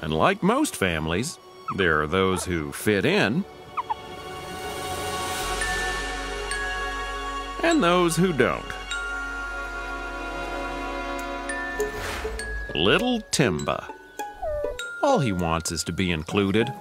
And like most families, there are those who fit in and those who don't. Little Timba. All he wants is to be included.